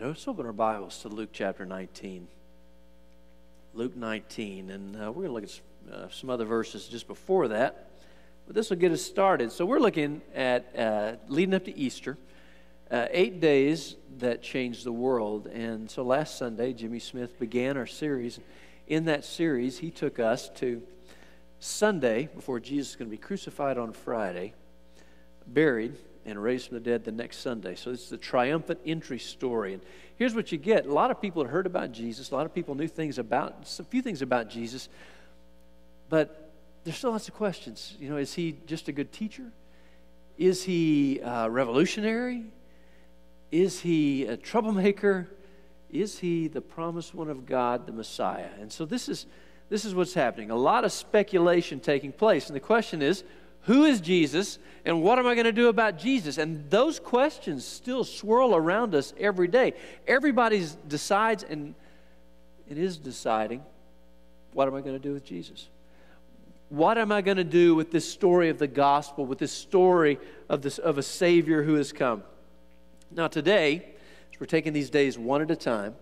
right, let's open our Bibles to Luke chapter 19. Luke 19, and uh, we're going to look at uh, some other verses just before that, but this will get us started. So we're looking at uh, leading up to Easter, uh, eight days that changed the world. And so last Sunday, Jimmy Smith began our series. In that series, he took us to Sunday before Jesus is going to be crucified on Friday, buried, and raised from the dead the next Sunday. So this is the triumphant entry story. And here's what you get. A lot of people had heard about Jesus. A lot of people knew things about, a few things about Jesus. But there's still lots of questions. You know, is he just a good teacher? Is he uh, revolutionary? Is he a troublemaker? Is he the promised one of God, the Messiah? And so this is, this is what's happening. A lot of speculation taking place. And the question is, who is Jesus and what am I going to do about Jesus? And those questions still swirl around us every day. Everybody decides and it is deciding what am I going to do with Jesus? What am I going to do with this story of the gospel, with this story of, this, of a Savior who has come? Now, today, we're taking these days one at a time.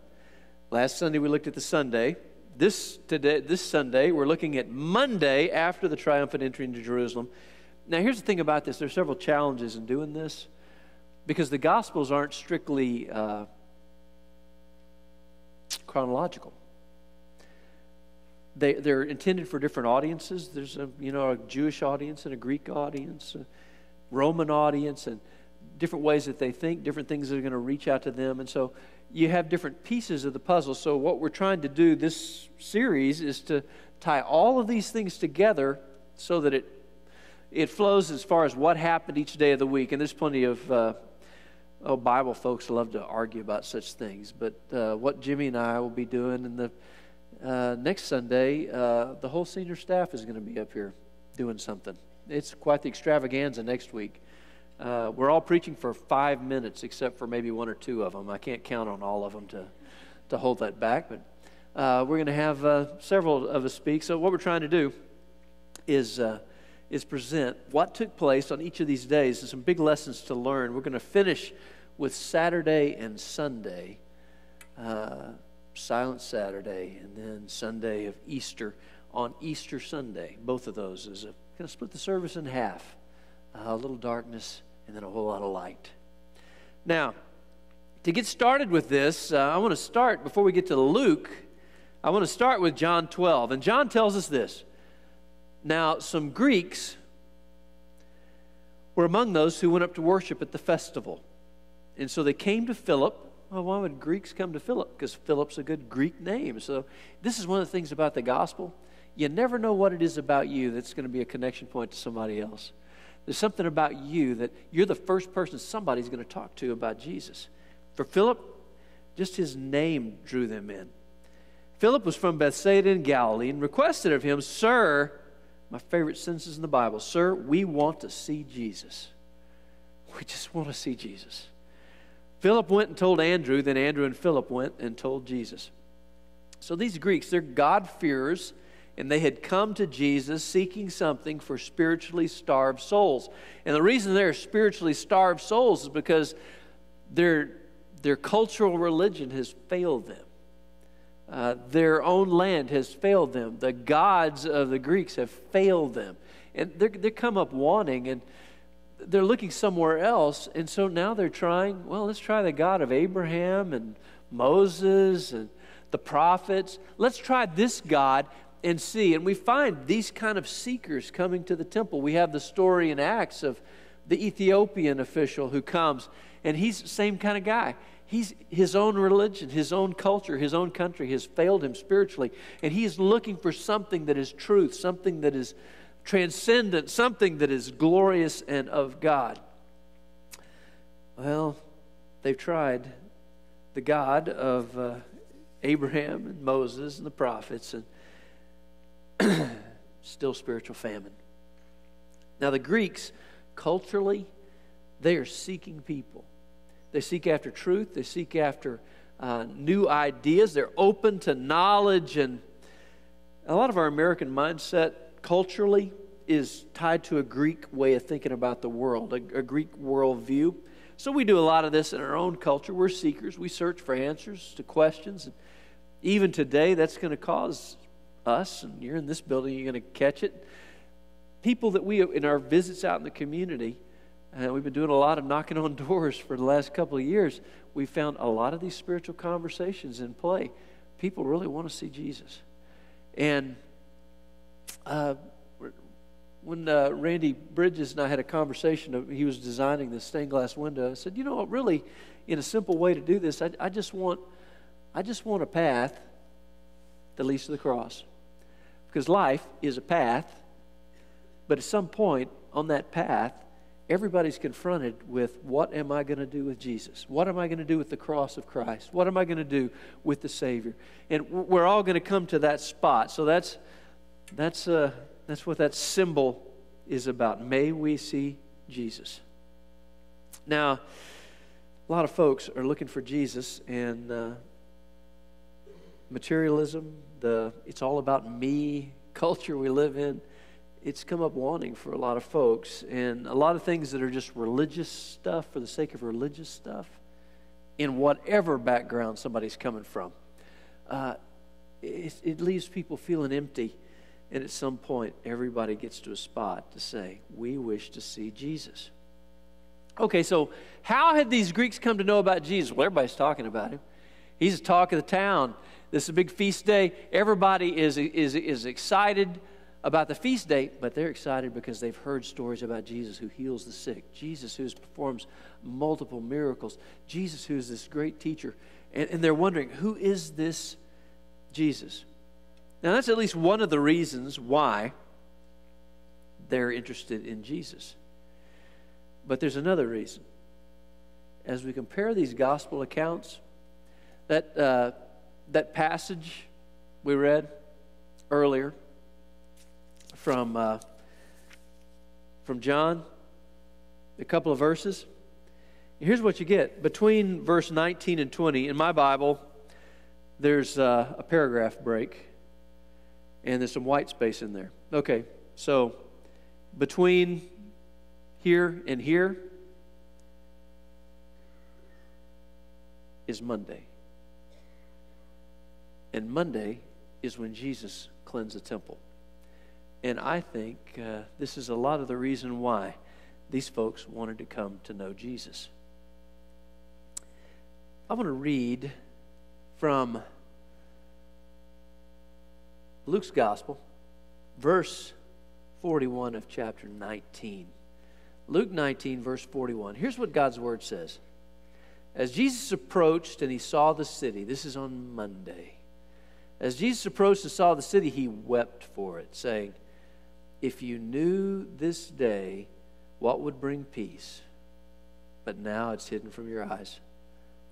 Last Sunday, we looked at the Sunday. This, today, this Sunday, we're looking at Monday after the triumphant entry into Jerusalem. Now, here's the thing about this there's several challenges in doing this because the Gospels aren't strictly uh, chronological. They, they're intended for different audiences. There's a, you know, a Jewish audience and a Greek audience, a Roman audience, and different ways that they think, different things that are going to reach out to them. And so you have different pieces of the puzzle. So, what we're trying to do this series is to tie all of these things together so that it it flows as far as what happened each day of the week. And there's plenty of uh, oh, Bible folks love to argue about such things. But uh, what Jimmy and I will be doing in the uh, next Sunday, uh, the whole senior staff is going to be up here doing something. It's quite the extravaganza next week. Uh, we're all preaching for five minutes, except for maybe one or two of them. I can't count on all of them to, to hold that back, but uh, we're going to have several of us speak. So, what we're trying to do is is present what took place on each of these days and some big lessons to learn. We're going to finish with Saturday and Sunday, uh, Silent Saturday, and then Sunday of Easter on Easter Sunday. Both of those is going to split the service in half uh, a little darkness and then a whole lot of light. Now, to get started with this, uh, I want to start before we get to Luke. I want to start with John 12. And John tells us this now, some Greeks were among those who went up to worship at the festival. And so they came to Philip. Well, why would Greeks come to Philip? Because Philip's a good Greek name. So, this is one of the things about the gospel. You never know what it is about you that's going to be a connection point to somebody else. There's something about you that you're the first person somebody's going to talk to about Jesus. For Philip, just his name drew them in. Philip was from Bethsaida in Galilee and requested of him, Sir, my favorite sentences in the Bible Sir, we want to see Jesus. We just want to see Jesus. Philip went and told Andrew, then Andrew and Philip went and told Jesus. So these Greeks, they're God-fearers, and they had come to Jesus seeking something for spiritually starved souls. And the reason they're spiritually starved souls is because their, their cultural religion has failed them. Uh, their own land has failed them. The gods of the Greeks have failed them. And they come up wanting and they're looking somewhere else. And so now they're trying, well, let's try the God of Abraham and Moses and the prophets. Let's try this God and see. And we find these kind of seekers coming to the temple. We have the story in Acts of the Ethiopian official who comes, and he's the same kind of guy. He's, his own religion, his own culture, his own country has failed him spiritually. And he is looking for something that is truth, something that is transcendent, something that is glorious and of God. Well, they've tried the God of uh, Abraham and Moses and the prophets, and still spiritual famine. Now, the Greeks, culturally, they are seeking people they seek after truth. They seek after uh, new ideas. They're open to knowledge. And a lot of our American mindset culturally is tied to a Greek way of thinking about the world, a, a Greek worldview. so we do a lot of this in our own culture. We're seekers, we search for answers to questions. And even today, that's going to cause us, and you're in this building, you're going to catch it. People that we, in our visits out in the community, uh, we've been doing a lot of knocking on doors for the last couple of years. We found a lot of these spiritual conversations in play. People really want to see Jesus. And uh, when uh, Randy Bridges and I had a conversation, he was designing the stained glass window. I said, "You know, what, really, in a simple way to do this, I, I just want, I just want a path that leads to the cross, because life is a path. But at some point on that path, everybody's confronted with what am I going to do with Jesus? What am I going to do with the cross of Christ? What am I going to do with the Savior? And we're all going to come to that spot. So that's that's uh, that's what that symbol is about. May we see Jesus. Now, a lot of folks are looking for Jesus, and uh, materialism, the it's all about me culture we live in, it's come up wanting for a lot of folks. And a lot of things that are just religious stuff for the sake of religious stuff, in whatever background somebody's coming from, uh, it, it leaves people feeling empty and at some point, everybody gets to a spot to say, We wish to see Jesus. Okay, so how had these Greeks come to know about Jesus? Well, everybody's talking about him. He's the talk of the town. This is a big feast day. Everybody is, is, is excited about the feast day, but they're excited because they've heard stories about Jesus who heals the sick, Jesus who performs multiple miracles, Jesus who is this great teacher. And, and they're wondering, who is this Jesus? Now, that's at least one of the reasons why they're interested in Jesus. But there's another reason. As we compare these gospel accounts, that, uh, that passage we read earlier from, uh, from John, a couple of verses, here's what you get. Between verse 19 and 20, in my Bible, there's uh, a paragraph break and there's some white space in there. Okay, so between here and here is Monday. And Monday is when Jesus cleansed the temple. And I think uh, this is a lot of the reason why these folks wanted to come to know Jesus. I want to read from Luke's Gospel, verse 41 of chapter 19. Luke 19, verse 41. Here's what God's word says. As Jesus approached and he saw the city, this is on Monday. As Jesus approached and saw the city, he wept for it, saying, If you knew this day what would bring peace, but now it's hidden from your eyes.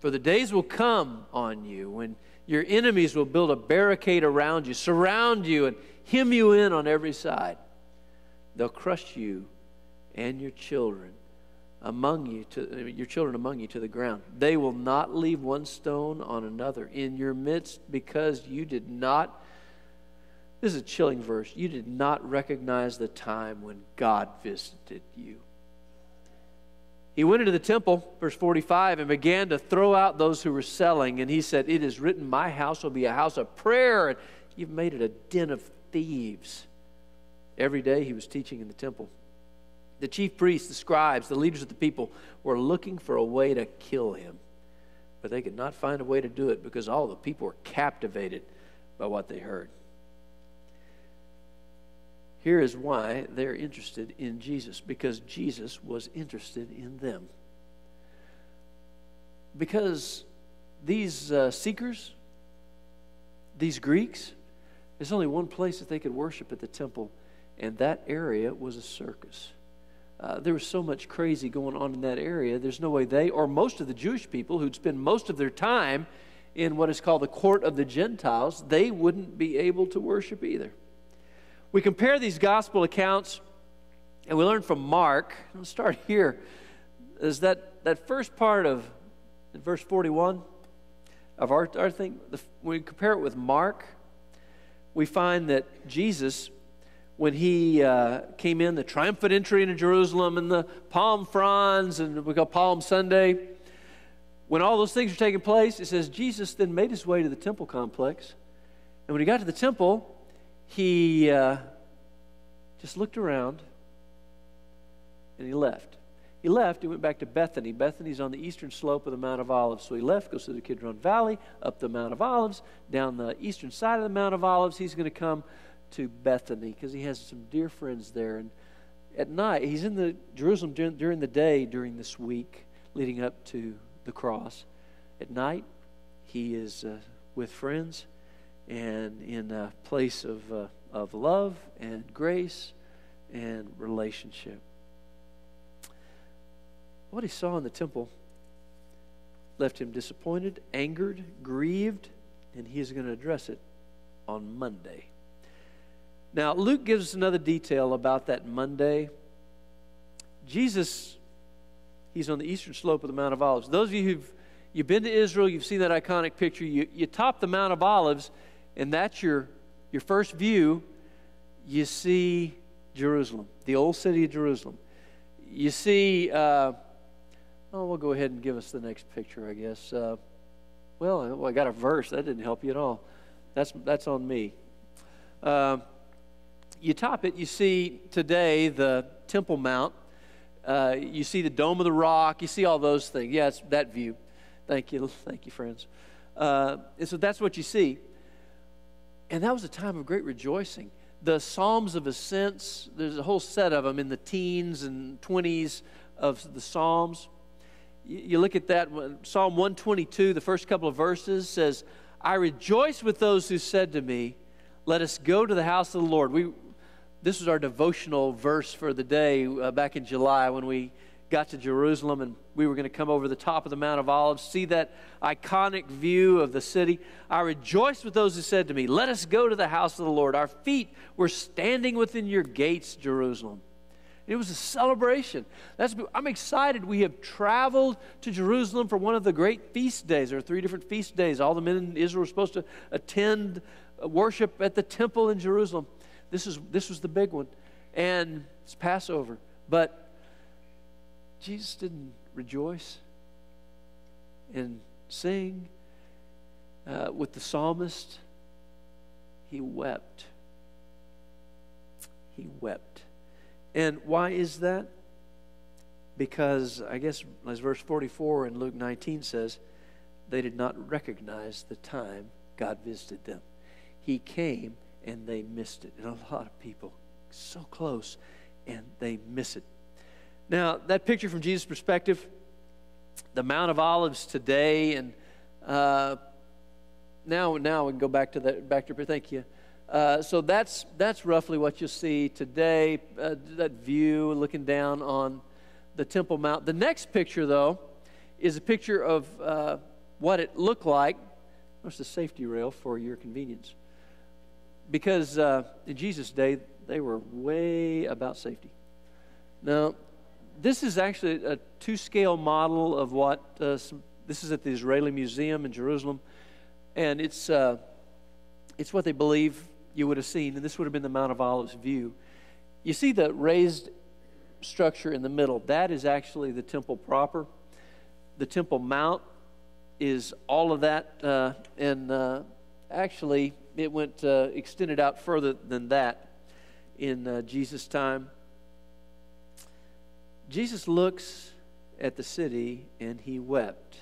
For the days will come on you when your enemies will build a barricade around you, surround you, and hem you in on every side. They'll crush you and your children among you to your children among you to the ground. They will not leave one stone on another in your midst because you did not this is a chilling verse. You did not recognize the time when God visited you. He went into the temple, verse 45, and began to throw out those who were selling. And he said, It is written, My house will be a house of prayer, and you've made it a den of thieves. Every day he was teaching in the temple. The chief priests, the scribes, the leaders of the people were looking for a way to kill him. But they could not find a way to do it because all the people were captivated by what they heard. Here is why they're interested in Jesus because Jesus was interested in them. Because these uh, seekers, these Greeks, there's only one place that they could worship at the temple, and that area was a circus. Uh, there was so much crazy going on in that area. There's no way they, or most of the Jewish people who'd spend most of their time in what is called the court of the Gentiles, they wouldn't be able to worship either. We compare these gospel accounts and we learn from Mark. Let's start here. Is that, that first part of verse 41 of our, our thing? The, when we compare it with Mark, we find that Jesus when he uh, came in, the triumphant entry into Jerusalem and the palm fronds, and we call Palm Sunday. When all those things are taking place, it says Jesus then made his way to the temple complex. And when he got to the temple, he uh, just looked around and he left. He left, he went back to Bethany. Bethany's on the eastern slope of the Mount of Olives. So he left, goes through the Kidron Valley, up the Mount of Olives, down the eastern side of the Mount of Olives. He's going to come to Bethany because he has some dear friends there. And at night, he's in the Jerusalem during, during the day during this week leading up to the cross. At night, he is uh, with friends and in a place of, uh, of love and grace and relationship what he saw in the temple left him disappointed, angered, grieved, and he is going to address it on Monday. Now, Luke gives us another detail about that Monday. Jesus, he's on the eastern slope of the Mount of Olives. Those of you who've you've been to Israel, you've seen that iconic picture. You, you top the Mount of Olives, and that's your, your first view. You see Jerusalem, the old city of Jerusalem. You see. Uh, Oh, we'll go ahead and give us the next picture, I guess. Uh, well, I got a verse. That didn't help you at all. That's, that's on me. Uh, you top it, you see today the Temple Mount. Uh, you see the Dome of the Rock. You see all those things. Yeah, that view. Thank you. Thank you, friends. Uh, and so that's what you see. And that was a time of great rejoicing. The Psalms of Ascents, there's a whole set of them in the teens and 20s of the Psalms you look at that, Psalm 122, the first couple of verses says, I rejoice with those who said to me, Let us go to the house of the Lord. We, this was our devotional verse for the day uh, back in July when we got to Jerusalem and we were going to come over the top of the Mount of Olives, see that iconic view of the city. I rejoiced with those who said to me, Let us go to the house of the Lord. Our feet were standing within your gates, Jerusalem. It was a celebration. That's, I'm excited. We have traveled to Jerusalem for one of the great feast days. There are three different feast days. All the men in Israel were supposed to attend uh, worship at the temple in Jerusalem. This, is, this was the big one. And it's Passover. But Jesus didn't rejoice and sing uh, with the psalmist. He wept. He wept. And why is that? Because I guess, as verse 44 in Luke 19 says, they did not recognize the time God visited them. He came and they missed it. And a lot of people so close and they miss it. Now, that picture from Jesus' perspective, the Mount of Olives today, and uh, now, now we can go back to that. Back to thank you. Uh, so that's, that's roughly what you'll see today, uh, that view looking down on the Temple Mount. The next picture, though, is a picture of uh, what it looked like. What's the safety rail for your convenience? Because uh, in Jesus' day, they were way about safety. Now, this is actually a two scale model of what uh, some, this is at the Israeli Museum in Jerusalem, and it's, it's what they believe you would have seen, and this would have been the Mount of Olives view. You see the raised structure in the middle. That is actually the temple proper. The Temple Mount is all of that, uh, and uh, actually, it went uh, extended out further than that in uh, Jesus' time. Jesus looks at the city and he wept.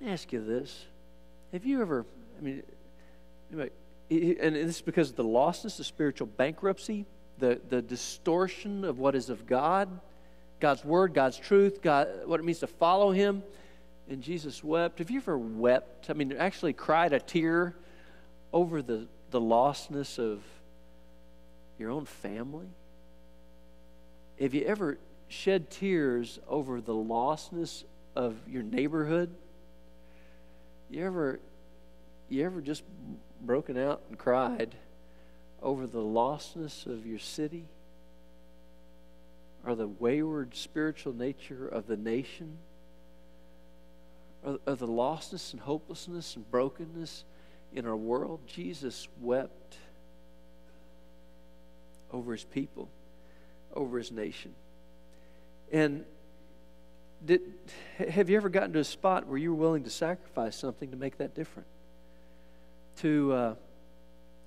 Me ask you this. Have you ever, I mean, and this is because of the lostness, the spiritual bankruptcy, the, the distortion of what is of God, God's word, God's truth, God, what it means to follow Him. And Jesus wept. Have you ever wept? I mean, actually cried a tear over the, the lostness of your own family? Have you ever shed tears over the lostness of your neighborhood? You ever, you ever just broken out and cried over the lostness of your city? Or the wayward spiritual nature of the nation? Or, or the lostness and hopelessness and brokenness in our world, Jesus wept over his people, over his nation. And did, have you ever gotten to a spot where you were willing to sacrifice something to make that different? To, uh,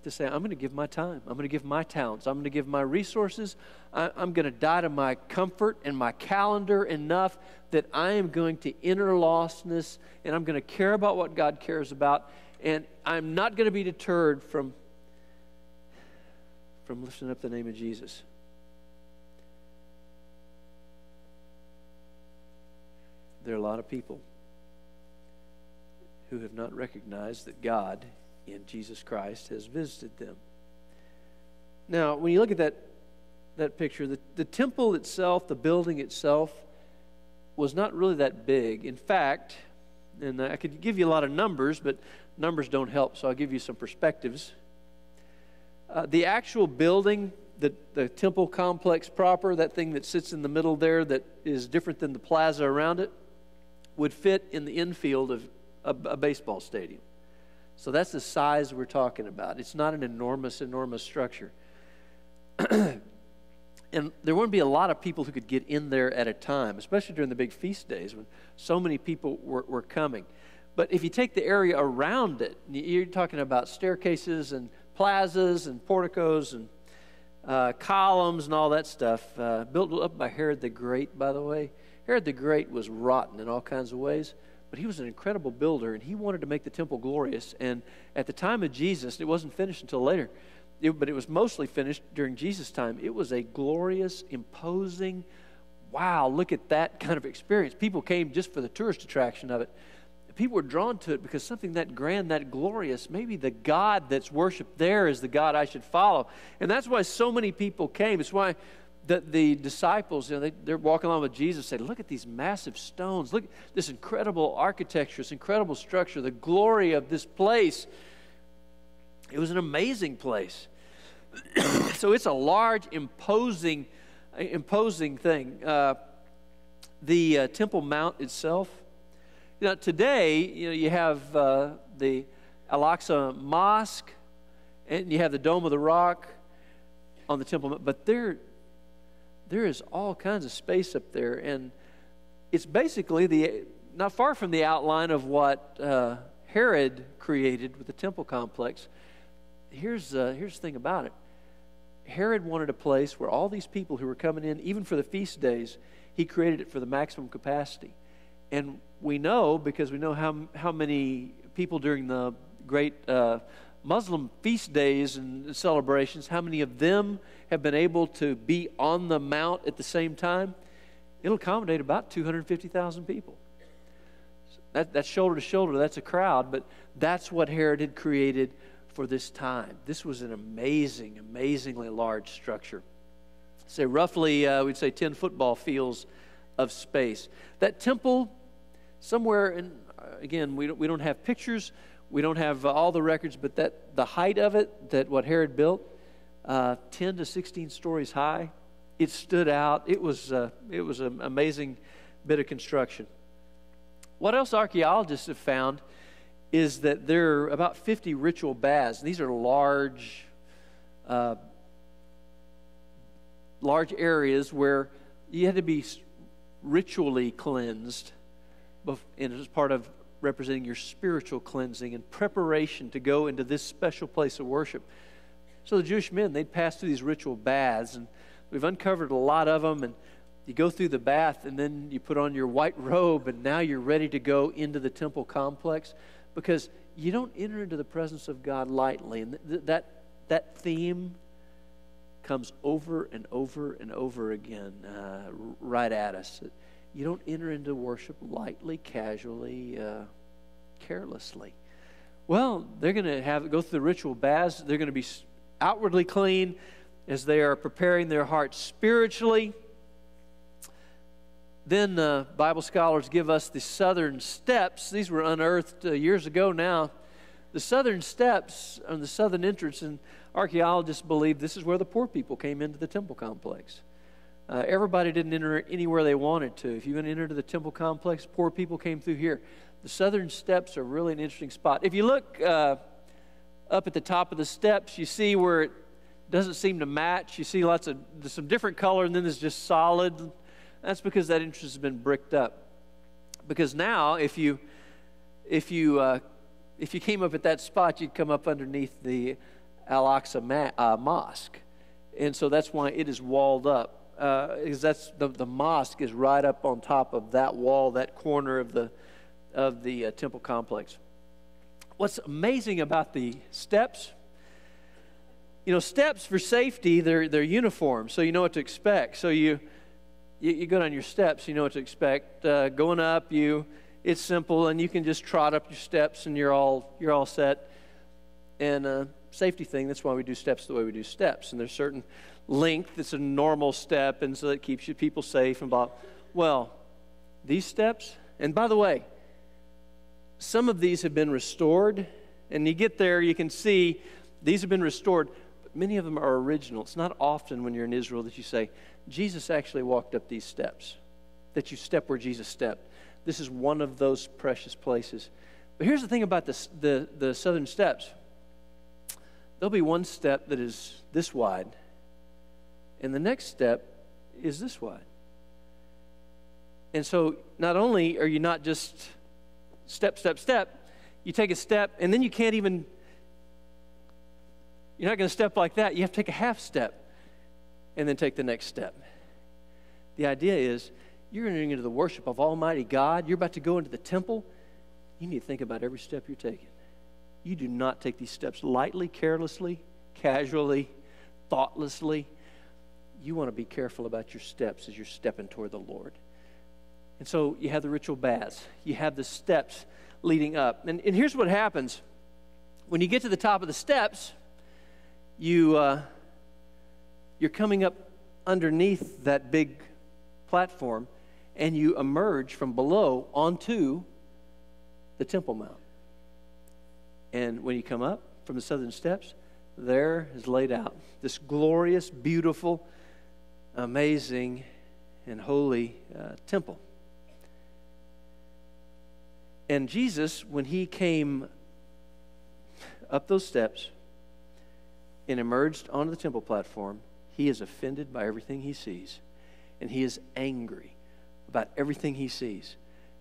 to say, I'm going to give my time. I'm going to give my talents. I'm going to give my resources. I, I'm going to die to my comfort and my calendar enough that I am going to enter lostness and I'm going to care about what God cares about. And I'm not going to be deterred from, from lifting up the name of Jesus. There are a lot of people who have not recognized that God in Jesus Christ has visited them. Now, when you look at that, that picture, the, the temple itself, the building itself, was not really that big. In fact, and I could give you a lot of numbers, but numbers don't help, so I'll give you some perspectives. Uh, the actual building, the, the temple complex proper, that thing that sits in the middle there that is different than the plaza around it, would fit in the infield of a, a baseball stadium. So that's the size we're talking about. It's not an enormous, enormous structure. and there wouldn't be a lot of people who could get in there at a time, especially during the big feast days when so many people were, were coming. But if you take the area around it, you're talking about staircases and plazas and porticos and uh, columns and all that stuff, uh, built up by Herod the Great, by the way. Herod the Great was rotten in all kinds of ways. But he was an incredible builder, and he wanted to make the temple glorious. And at the time of Jesus, it wasn't finished until later, it, but it was mostly finished during Jesus' time. It was a glorious, imposing, wow, look at that kind of experience. People came just for the tourist attraction of it. People were drawn to it because something that grand, that glorious, maybe the God that's worshiped there is the God I should follow. And that's why so many people came. It's why the, the disciples, you know, they, they're walking along with Jesus, say, Look at these massive stones. Look at this incredible architecture, this incredible structure, the glory of this place. It was an amazing place. so it's a large, imposing, imposing thing. Uh, the uh, Temple Mount itself. You know, today, you know, you have uh, the Al-Aqsa Mosque, and you have the Dome of the Rock on the Temple Mount, but they're there is all kinds of space up there, and it's basically the not far from the outline of what uh, Herod created with the temple complex. Here's uh, here's the thing about it. Herod wanted a place where all these people who were coming in, even for the feast days, he created it for the maximum capacity. And we know because we know how how many people during the great uh, Muslim feast days and celebrations, how many of them have been able to be on the mount at the same time? It'll accommodate about 250,000 people. That, that's shoulder to shoulder, that's a crowd, but that's what Herod had created for this time. This was an amazing, amazingly large structure. Say roughly, uh, we'd say 10 football fields of space. That temple, somewhere, and uh, again, we don't, we don't have pictures, we don't have uh, all the records, but that the height of it, that what Herod built, uh, 10 to 16 stories high, it stood out. It was, uh, it was an amazing bit of construction. What else archaeologists have found is that there are about 50 ritual baths. These are large, uh, large areas where you had to be ritually cleansed, and it was part of representing your spiritual cleansing and preparation to go into this special place of worship. So the Jewish men, they'd pass through these ritual baths, and we've uncovered a lot of them. And you go through the bath, and then you put on your white robe, and now you're ready to go into the temple complex because you don't enter into the presence of God lightly. And th- that, that theme comes over and over and over again uh, right at us. You don't enter into worship lightly, casually, uh, carelessly. Well, they're going to have go through the ritual baths. They're going to be outwardly clean as they are preparing their hearts spiritually. Then uh, Bible scholars give us the southern steps. These were unearthed uh, years ago now. The southern steps on the southern entrance, and archaeologists believe this is where the poor people came into the temple complex. Uh, everybody didn't enter anywhere they wanted to. If you went into the temple complex, poor people came through here. The southern steps are really an interesting spot. If you look uh, up at the top of the steps, you see where it doesn't seem to match. You see lots of some different color, and then there's just solid. That's because that entrance has been bricked up. Because now, if you if you uh, if you came up at that spot, you'd come up underneath the Al Aqsa ma- uh, Mosque, and so that's why it is walled up. Uh, that's the, the mosque is right up on top of that wall, that corner of the of the uh, temple complex. What's amazing about the steps you know, steps for safety, they're, they're uniform, so you know what to expect. So you, you, you go down your steps, you know what to expect. Uh, going up, you, it's simple, and you can just trot up your steps, and you're all, you're all set. And a safety thing, that's why we do steps the way we do steps. And there's certain length that's a normal step, and so it keeps you people safe and blah. Well, these steps, and by the way, some of these have been restored, and you get there, you can see these have been restored but many of them are original. It's not often when you're in Israel that you say, Jesus actually walked up these steps, that you step where Jesus stepped. This is one of those precious places. But here's the thing about the, the southern steps there'll be one step that is this wide, and the next step is this wide. And so not only are you not just step, step, step, you take a step, and then you can't even you're not going to step like that. You have to take a half step and then take the next step. The idea is you're entering into the worship of Almighty God. You're about to go into the temple. You need to think about every step you're taking. You do not take these steps lightly, carelessly, casually, thoughtlessly. You want to be careful about your steps as you're stepping toward the Lord. And so you have the ritual baths, you have the steps leading up. And, and here's what happens when you get to the top of the steps, you, uh, you're coming up underneath that big platform and you emerge from below onto the Temple Mount. And when you come up from the southern steps, there is laid out this glorious, beautiful, amazing, and holy uh, temple. And Jesus, when he came up those steps, and emerged onto the temple platform, he is offended by everything he sees. And he is angry about everything he sees.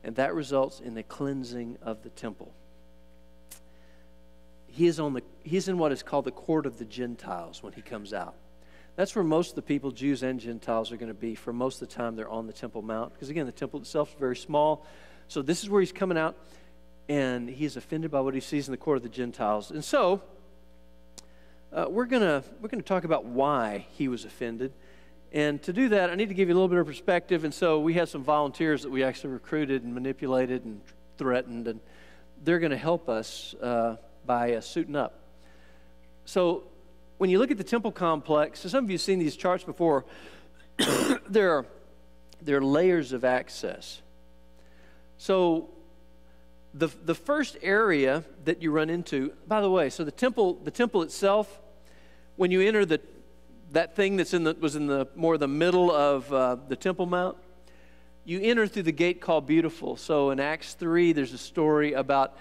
And that results in the cleansing of the temple. He is, on the, he is in what is called the court of the Gentiles when he comes out. That's where most of the people, Jews and Gentiles, are going to be. For most of the time, they're on the Temple Mount. Because again, the temple itself is very small. So this is where he's coming out, and he is offended by what he sees in the court of the Gentiles. And so, uh, we're going to we're gonna talk about why he was offended. And to do that, I need to give you a little bit of perspective. And so we have some volunteers that we actually recruited and manipulated and threatened, and they're going to help us uh, by uh, suiting up. So when you look at the temple complex, so some of you have seen these charts before, there, are, there are layers of access. So the, the first area that you run into, by the way, so the temple, the temple itself, when you enter the, that thing that's in the, was in the more the middle of uh, the Temple Mount, you enter through the gate called Beautiful. So in Acts 3, there's a story about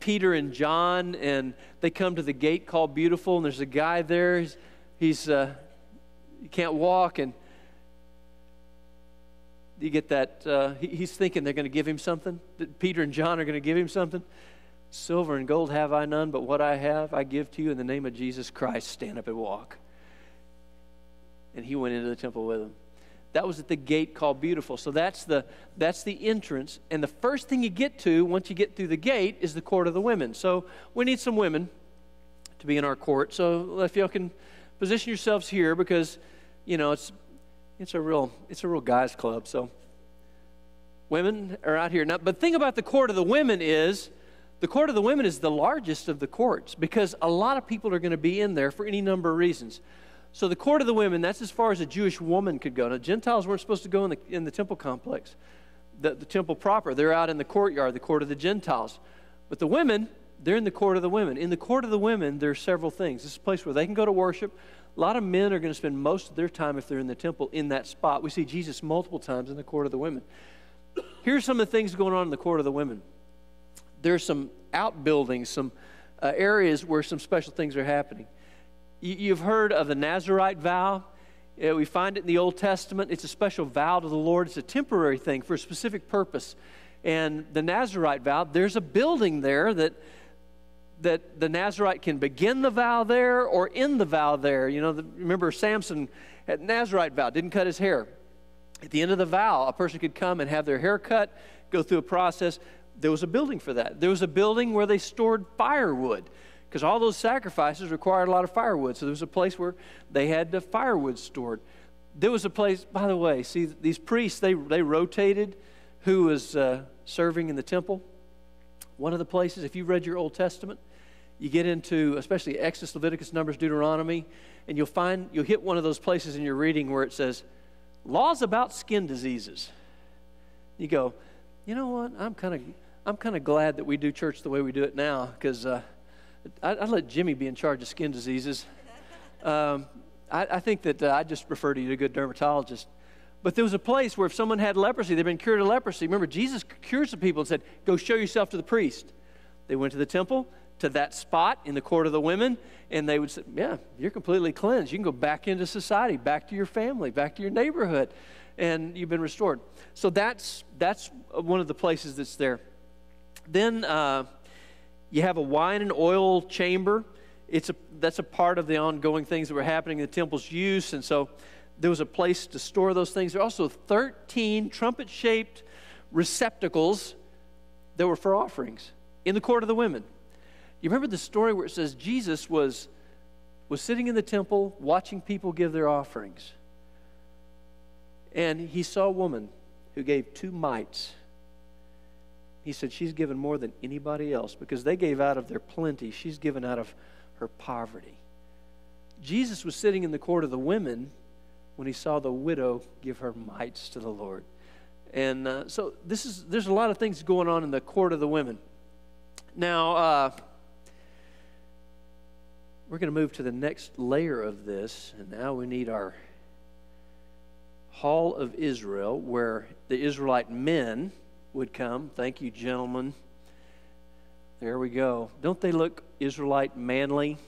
Peter and John, and they come to the gate called Beautiful, and there's a guy there. He's, he's uh, he can't walk, and you get that? Uh, he, he's thinking they're going to give him something. That Peter and John are going to give him something. Silver and gold have I none, but what I have I give to you in the name of Jesus Christ. Stand up and walk. And he went into the temple with them. That was at the gate called Beautiful. So that's the, that's the entrance. And the first thing you get to once you get through the gate is the court of the women. So we need some women to be in our court. So if y'all can position yourselves here because, you know, it's it's a real it's a real guys club so women are out here now but the thing about the court of the women is the court of the women is the largest of the courts because a lot of people are going to be in there for any number of reasons so the court of the women that's as far as a jewish woman could go. Now gentiles weren't supposed to go in the, in the temple complex the, the temple proper. They're out in the courtyard the court of the gentiles. But the women they're in the court of the women. In the court of the women there are several things. This is a place where they can go to worship. A lot of men are going to spend most of their time, if they're in the temple, in that spot. We see Jesus multiple times in the court of the women. Here's some of the things going on in the court of the women. There's some outbuildings, some uh, areas where some special things are happening. You've heard of the Nazarite vow. Uh, we find it in the Old Testament. It's a special vow to the Lord, it's a temporary thing for a specific purpose. And the Nazarite vow, there's a building there that that the Nazarite can begin the vow there or end the vow there. You know, the, remember Samson at Nazarite vow, didn't cut his hair. At the end of the vow, a person could come and have their hair cut, go through a process. There was a building for that. There was a building where they stored firewood because all those sacrifices required a lot of firewood. So there was a place where they had the firewood stored. There was a place, by the way, see, these priests, they, they rotated who was uh, serving in the temple. One of the places, if you read your Old Testament, you get into especially Exodus, Leviticus, Numbers, Deuteronomy, and you'll find, you'll hit one of those places in your reading where it says, laws about skin diseases. You go, you know what? I'm kind of I'm kind of glad that we do church the way we do it now because uh, I, would let Jimmy be in charge of skin diseases. Um, I, I, think that uh, I just prefer to you to a good dermatologist. But there was a place where if someone had leprosy, they'd been cured of leprosy. Remember, Jesus cures the people and said, Go show yourself to the priest. They went to the temple, to that spot in the court of the women, and they would say, Yeah, you're completely cleansed. You can go back into society, back to your family, back to your neighborhood, and you've been restored. So that's, that's one of the places that's there. Then uh, you have a wine and oil chamber. It's a, that's a part of the ongoing things that were happening in the temple's use, and so there was a place to store those things. There are also 13 trumpet shaped receptacles that were for offerings in the court of the women. You remember the story where it says Jesus was, was sitting in the temple watching people give their offerings. And he saw a woman who gave two mites. He said, She's given more than anybody else because they gave out of their plenty. She's given out of her poverty. Jesus was sitting in the court of the women when he saw the widow give her mites to the Lord. And uh, so this is there's a lot of things going on in the court of the women. Now, uh, we're going to move to the next layer of this, and now we need our Hall of Israel, where the Israelite men would come. Thank you, gentlemen. There we go. Don't they look Israelite manly?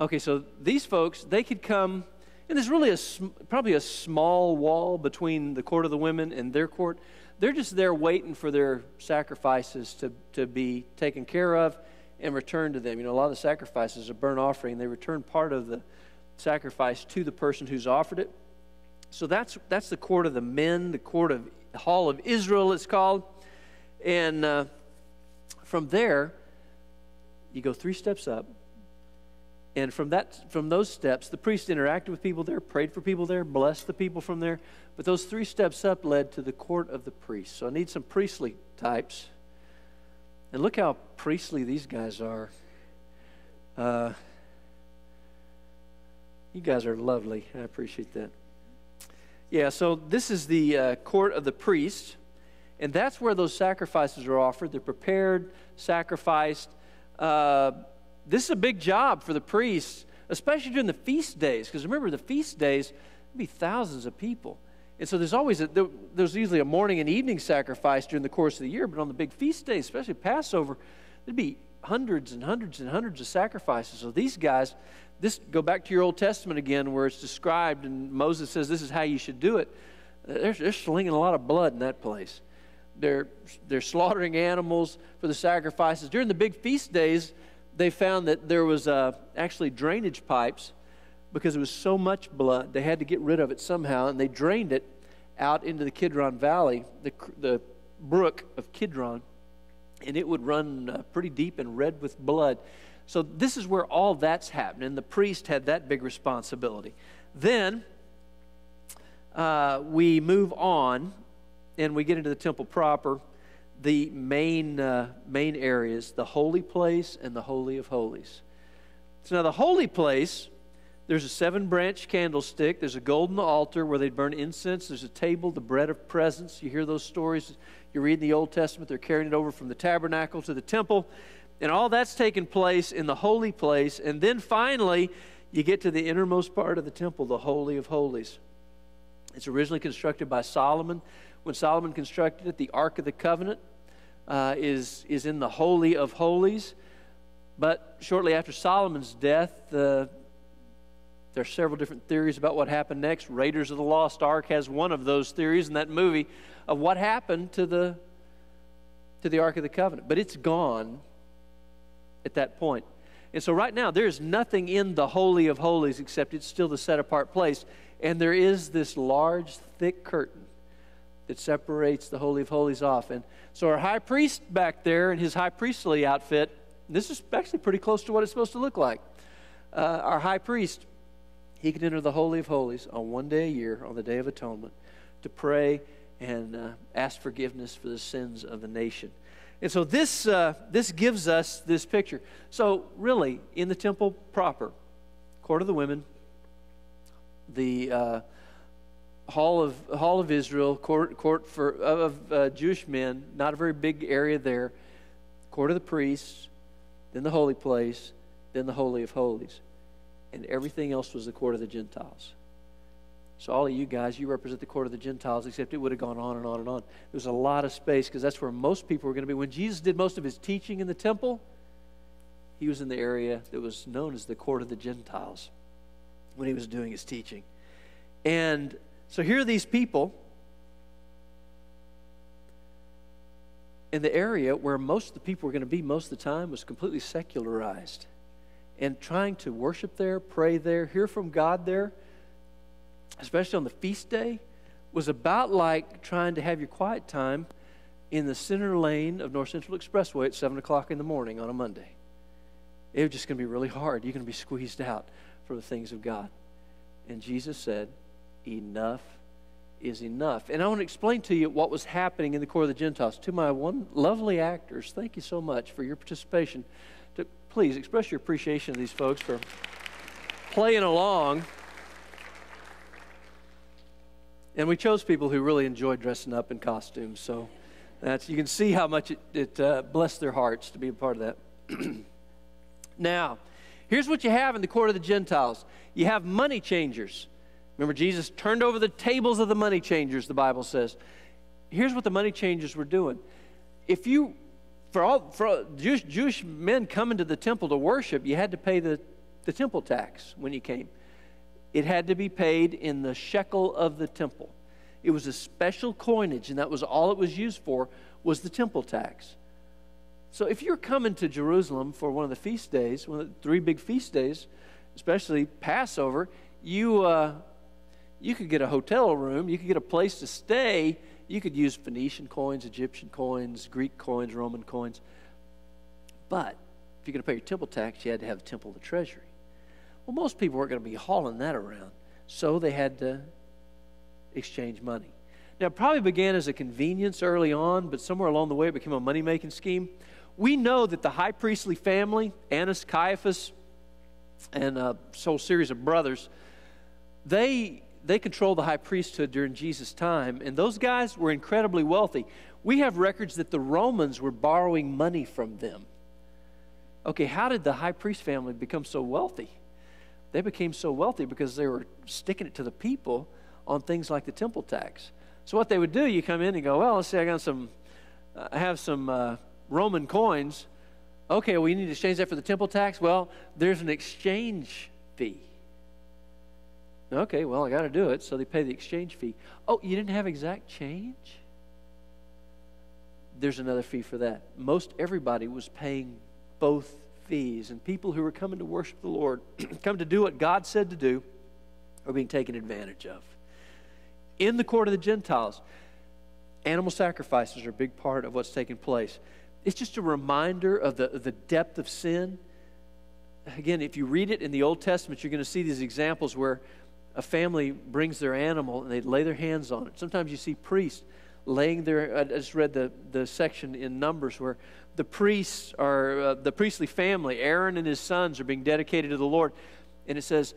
Okay, so these folks, they could come, and there's really a probably a small wall between the court of the women and their court. They're just there waiting for their sacrifices to, to be taken care of and returned to them. You know, a lot of the sacrifices are burnt offering. They return part of the sacrifice to the person who's offered it. So that's that's the court of the men, the court of hall of Israel. It's called, and uh, from there, you go three steps up. And from that, from those steps, the priest interacted with people there, prayed for people there, blessed the people from there. But those three steps up led to the court of the priests. So I need some priestly types and look how priestly these guys are. Uh, you guys are lovely. I appreciate that. Yeah, so this is the uh, court of the priest, and that's where those sacrifices are offered. They're prepared, sacrificed. Uh, this is a big job for the priests, especially during the feast days, because remember, the feast days, would be thousands of people. And so there's always a, there, there's usually a morning and evening sacrifice during the course of the year, but on the big feast days, especially Passover, there'd be hundreds and hundreds and hundreds of sacrifices. So these guys, this go back to your Old Testament again, where it's described, and Moses says this is how you should do it. They're, they're slinging a lot of blood in that place. They're they're slaughtering animals for the sacrifices during the big feast days. They found that there was uh, actually drainage pipes because it was so much blood, they had to get rid of it somehow, and they drained it out into the Kidron Valley, the, the brook of Kidron, and it would run uh, pretty deep and red with blood. So, this is where all that's happening. The priest had that big responsibility. Then uh, we move on and we get into the temple proper. The main, uh, main areas, the holy place and the holy of holies. So, now the holy place there's a seven branch candlestick. There's a golden altar where they'd burn incense. There's a table, the bread of presence. You hear those stories. You read in the Old Testament, they're carrying it over from the tabernacle to the temple. And all that's taking place in the holy place. And then finally, you get to the innermost part of the temple, the Holy of Holies. It's originally constructed by Solomon. When Solomon constructed it, the Ark of the Covenant uh, is, is in the Holy of Holies. But shortly after Solomon's death, uh, there are several different theories about what happened next. Raiders of the Lost Ark has one of those theories in that movie of what happened to the to the Ark of the Covenant. But it's gone at that point. And so right now there's nothing in the Holy of Holies except it's still the set apart place. And there is this large, thick curtain that separates the Holy of Holies off. And so our high priest back there in his high priestly outfit, this is actually pretty close to what it's supposed to look like. Uh, our high priest he could enter the Holy of Holies on one day a year, on the Day of Atonement, to pray and uh, ask forgiveness for the sins of the nation. And so this, uh, this gives us this picture. So, really, in the temple proper, court of the women, the uh, hall of hall of Israel, court court for of uh, Jewish men, not a very big area there. Court of the priests, then the holy place, then the holy of holies and everything else was the court of the Gentiles. So, all of you guys, you represent the court of the Gentiles, except it would have gone on and on and on. There's a lot of space because that's where most people were going to be. When Jesus did most of his teaching in the temple, he was in the area that was known as the court of the Gentiles when he was doing his teaching. And so, here are these people in the area where most of the people were going to be most of the time was completely secularized and trying to worship there, pray there, hear from God there, especially on the feast day, was about like trying to have your quiet time in the center lane of North Central Expressway at 7 o'clock in the morning on a Monday. It was just going to be really hard. You're going to be squeezed out for the things of God. And Jesus said, Enough is enough. And I want to explain to you what was happening in the court of the Gentiles. To my one lovely actors, thank you so much for your participation please express your appreciation of these folks for playing along. And we chose people who really enjoy dressing up in costumes. So that's, you can see how much it, it uh, blessed their hearts to be a part of that. now, here's what you have in the court of the Gentiles you have money changers. Remember, Jesus turned over the tables of the money changers, the Bible says. Here's what the money changers were doing. If you for all for Jewish, Jewish men coming to the temple to worship, you had to pay the, the temple tax when you came. It had to be paid in the shekel of the temple. It was a special coinage, and that was all it was used for, was the temple tax. So if you're coming to Jerusalem for one of the feast days, one of the three big feast days, especially Passover, you, uh, you could get a hotel room, you could get a place to stay, you could use Phoenician coins, Egyptian coins, Greek coins, Roman coins. But if you're going to pay your temple tax, you had to have the temple of the treasury. Well, most people weren't going to be hauling that around, so they had to exchange money. Now, it probably began as a convenience early on, but somewhere along the way it became a money making scheme. We know that the high priestly family, Annas, Caiaphas, and a whole series of brothers, they they controlled the high priesthood during Jesus' time, and those guys were incredibly wealthy. We have records that the Romans were borrowing money from them. Okay, how did the high priest family become so wealthy? They became so wealthy because they were sticking it to the people on things like the temple tax. So what they would do, you come in and go, well, let's say I got some, I have some uh, Roman coins. Okay, well, you need to exchange that for the temple tax. Well, there's an exchange fee. Okay, well, I got to do it. So they pay the exchange fee. Oh, you didn't have exact change? There's another fee for that. Most everybody was paying both fees, and people who were coming to worship the Lord, come to do what God said to do, are being taken advantage of. In the court of the Gentiles, animal sacrifices are a big part of what's taking place. It's just a reminder of the, the depth of sin. Again, if you read it in the Old Testament, you're going to see these examples where a family brings their animal and they lay their hands on it. Sometimes you see priests laying their, I just read the, the section in Numbers where the priests are, uh, the priestly family, Aaron and his sons, are being dedicated to the Lord. And it says,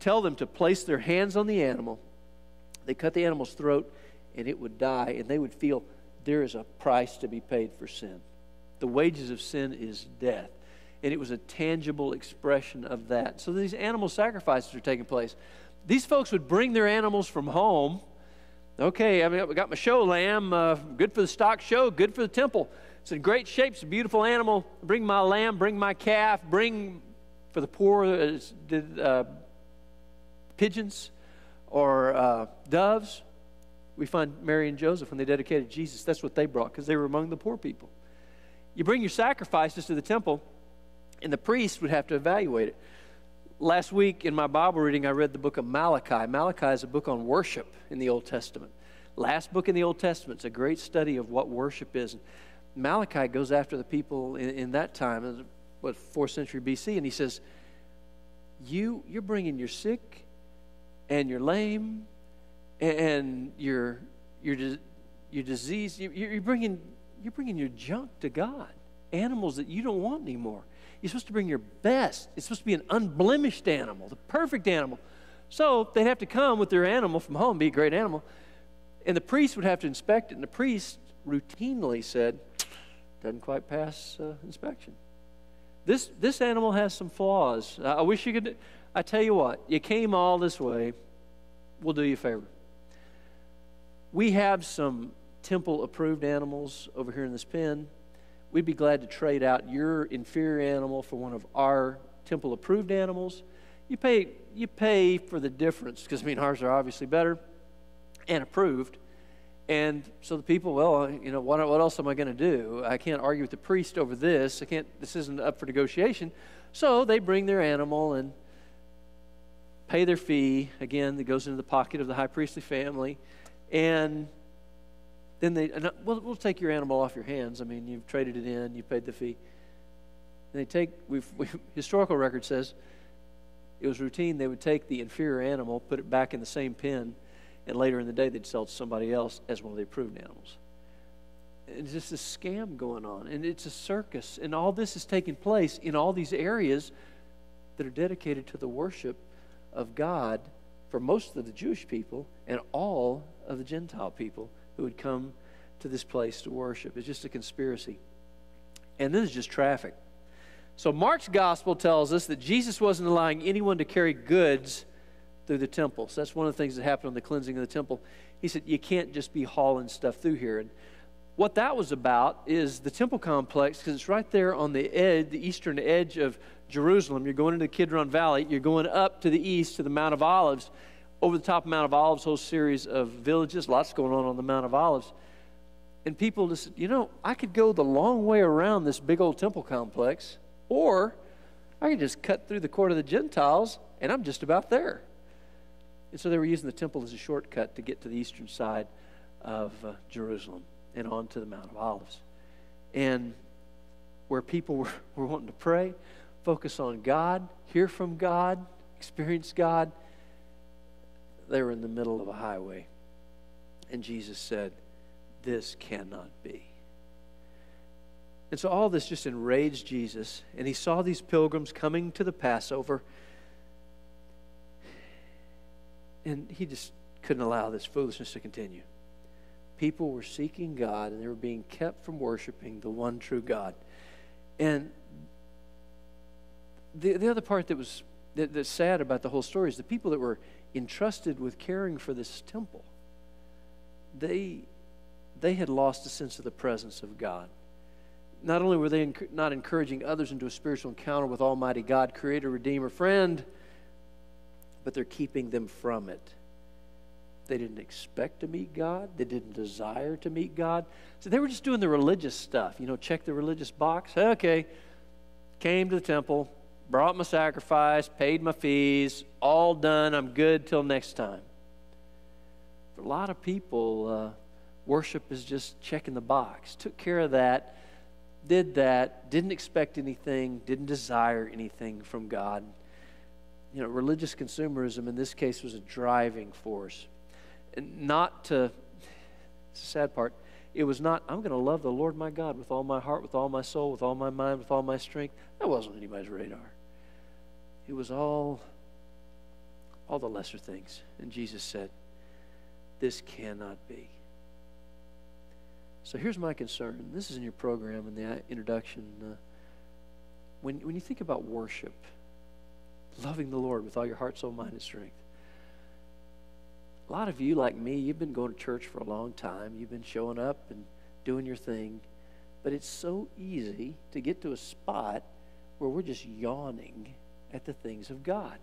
tell them to place their hands on the animal. They cut the animal's throat and it would die, and they would feel there is a price to be paid for sin. The wages of sin is death. And it was a tangible expression of that. So these animal sacrifices are taking place. These folks would bring their animals from home. Okay, I, mean, I got my show lamb, uh, good for the stock show, good for the temple. It's in great shape. It's a beautiful animal. Bring my lamb, bring my calf, bring for the poor uh, uh, pigeons or uh, doves. We find Mary and Joseph when they dedicated Jesus, that's what they brought because they were among the poor people. You bring your sacrifices to the temple, and the priest would have to evaluate it. Last week in my Bible reading, I read the book of Malachi. Malachi is a book on worship in the Old Testament. Last book in the Old Testament. It's a great study of what worship is. Malachi goes after the people in, in that time, what, 4th century BC, and he says, you, You're bringing your sick and your lame and your, your, your disease. You're bringing, you're bringing your junk to God, animals that you don't want anymore. You're supposed to bring your best. It's supposed to be an unblemished animal, the perfect animal. So they'd have to come with their animal from home, be a great animal, and the priest would have to inspect it. And the priest routinely said, doesn't quite pass uh, inspection. This, this animal has some flaws. I wish you could. I tell you what, you came all this way. We'll do you a favor. We have some temple approved animals over here in this pen. We'd be glad to trade out your inferior animal for one of our temple approved animals. You pay, you pay for the difference because I mean ours are obviously better and approved. And so the people, well, you know, what, what else am I going to do? I can't argue with the priest over this. I can't, this isn't up for negotiation. So they bring their animal and pay their fee. Again, that goes into the pocket of the high priestly family. And then they, and uh, we'll, we'll take your animal off your hands. I mean, you've traded it in, you paid the fee. And they take, we've, we've, historical record says it was routine. They would take the inferior animal, put it back in the same pen, and later in the day they'd sell it to somebody else as one of the approved animals. It's just a scam going on, and it's a circus, and all this is taking place in all these areas that are dedicated to the worship of God for most of the Jewish people and all of the Gentile people who would come to this place to worship. It's just a conspiracy. And this is just traffic. So, Mark's gospel tells us that Jesus wasn't allowing anyone to carry goods through the temple. So that's one of the things that happened on the cleansing of the temple. He said, You can't just be hauling stuff through here. And what that was about is the temple complex, because it's right there on the edge, the eastern edge of Jerusalem. You're going into the Kidron Valley, you're going up to the east to the Mount of Olives. Over the top of Mount of Olives, whole series of villages, lots going on on the Mount of Olives. And people just, you know, I could go the long way around this big old temple complex, or I could just cut through the court of the Gentiles, and I'm just about there. And so they were using the temple as a shortcut to get to the eastern side of uh, Jerusalem and onto the Mount of Olives. And where people were, were wanting to pray, focus on God, hear from God, experience God, they were in the middle of a highway. And Jesus said, This cannot be. And so all this just enraged Jesus. And he saw these pilgrims coming to the Passover and he just couldn't allow this foolishness to continue. People were seeking God and they were being kept from worshiping the one true God. And the, the other part that was that, that's sad about the whole story is the people that were entrusted with caring for this temple, they, they had lost a sense of the presence of God. Not only were they enc- not encouraging others into a spiritual encounter with Almighty God, Creator, Redeemer, Friend, but they're keeping them from it. They didn't expect to meet God. They didn't desire to meet God. So they were just doing the religious stuff. You know, check the religious box. Okay, came to the temple, brought my sacrifice, paid my fees, all done. I'm good till next time. For a lot of people, uh, worship is just checking the box. Took care of that, did that, didn't expect anything, didn't desire anything from God you know, religious consumerism in this case was a driving force. And not to, it's a sad part, it was not, I'm going to love the Lord my God with all my heart, with all my soul, with all my mind, with all my strength. That wasn't anybody's radar. It was all, all the lesser things. And Jesus said, This cannot be. So here's my concern. This is in your program in the introduction. Uh, when, when you think about worship, loving the Lord with all your heart, soul, mind, and strength. A lot of you, like me, you've been going to church for a long time. You've been showing up and doing your thing. But it's so easy to get to a spot where we're just yawning at the things of God,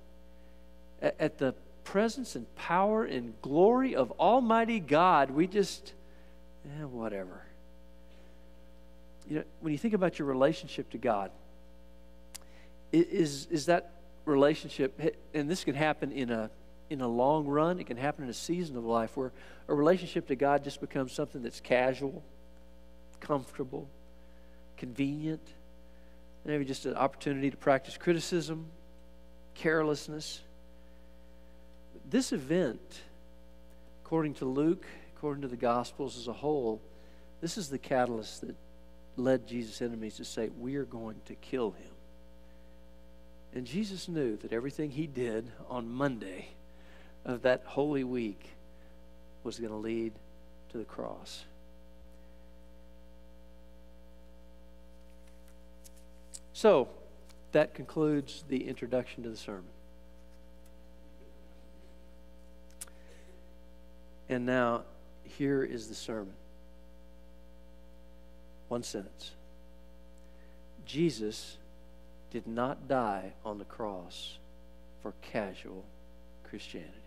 at, the presence and power and glory of Almighty God. We just, eh, whatever. You know, when you think about your relationship to God, is, is that relationship, and this can happen in a, in a long run, it can happen in a season of life where a relationship to God just becomes something that's casual, comfortable, convenient, maybe just an opportunity to practice criticism, carelessness. This event, according to Luke, according to the Gospels as a whole, this is the catalyst that led Jesus' enemies to say, We are going to kill him. And Jesus knew that everything he did on Monday of that Holy Week was going to lead to the cross. So, that concludes the introduction to the sermon. And now, here is the sermon. One sentence. Jesus did not die on the cross for casual Christianity.